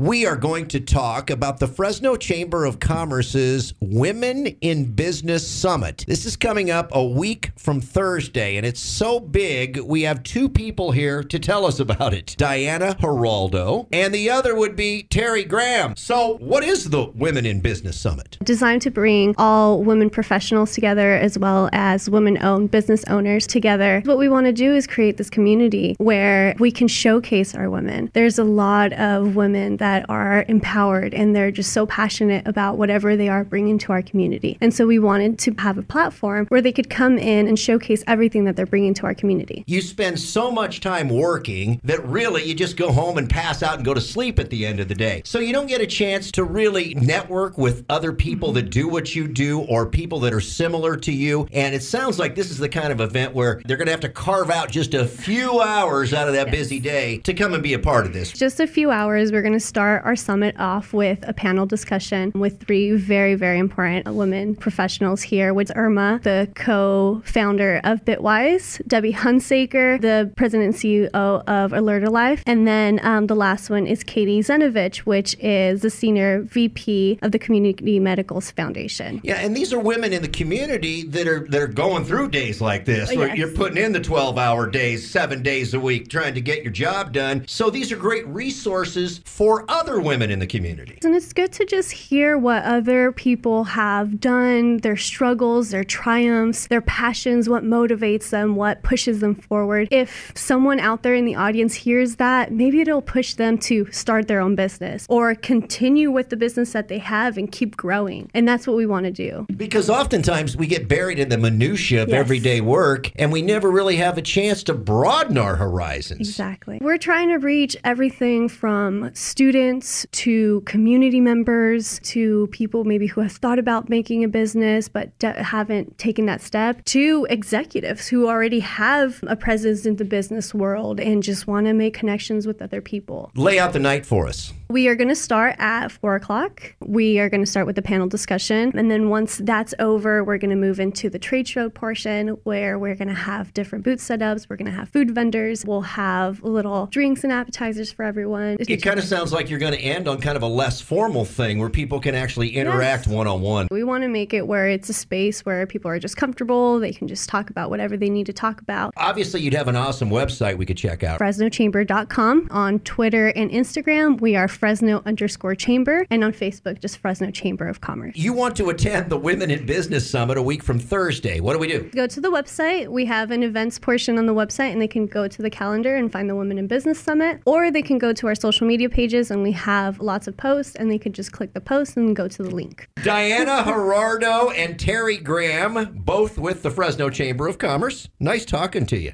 We are going to talk about the Fresno Chamber of Commerce's Women in Business Summit. This is coming up a week from Thursday, and it's so big, we have two people here to tell us about it Diana Geraldo, and the other would be Terry Graham. So, what is the Women in Business Summit? Designed to bring all women professionals together as well as women owned business owners together. What we want to do is create this community where we can showcase our women. There's a lot of women that that are empowered and they're just so passionate about whatever they are bringing to our community. And so we wanted to have a platform where they could come in and showcase everything that they're bringing to our community. You spend so much time working that really you just go home and pass out and go to sleep at the end of the day. So you don't get a chance to really network with other people that do what you do or people that are similar to you. And it sounds like this is the kind of event where they're going to have to carve out just a few hours out of that yes. busy day to come and be a part of this. Just a few hours. We're going to start start our summit off with a panel discussion with three very, very important women professionals here, which Irma, the co-founder of Bitwise, Debbie Hunsaker, the president and CEO of Alert-O-Lite, and then um, the last one is Katie Zenovich, which is the senior VP of the Community Medicals Foundation. Yeah, and these are women in the community that are that are going through days like this. Yes. You're putting in the 12-hour days, seven days a week, trying to get your job done. So these are great resources for other women in the community. And it's good to just hear what other people have done, their struggles, their triumphs, their passions, what motivates them, what pushes them forward. If someone out there in the audience hears that, maybe it'll push them to start their own business or continue with the business that they have and keep growing. And that's what we want to do. Because oftentimes we get buried in the minutia of yes. everyday work and we never really have a chance to broaden our horizons. Exactly. We're trying to reach everything from students students to community members to people maybe who have thought about making a business but haven't taken that step to executives who already have a presence in the business world and just want to make connections with other people. Lay out the night for us. We are going to start at four o'clock. We are going to start with the panel discussion. And then once that's over, we're going to move into the trade show portion where we're going to have different booth setups. We're going to have food vendors. We'll have little drinks and appetizers for everyone. It kind of sounds like you're going to end on kind of a less formal thing where people can actually interact one on one. We want to make it where it's a space where people are just comfortable. They can just talk about whatever they need to talk about. Obviously, you'd have an awesome website we could check out FresnoChamber.com. On Twitter and Instagram, we are Fresno underscore chamber, and on Facebook, just Fresno Chamber of Commerce. You want to attend the Women in Business Summit a week from Thursday. What do we do? Go to the website. We have an events portion on the website, and they can go to the calendar and find the Women in Business Summit, or they can go to our social media pages, and we have lots of posts, and they could just click the post and go to the link. Diana Geraldo and Terry Graham, both with the Fresno Chamber of Commerce. Nice talking to you.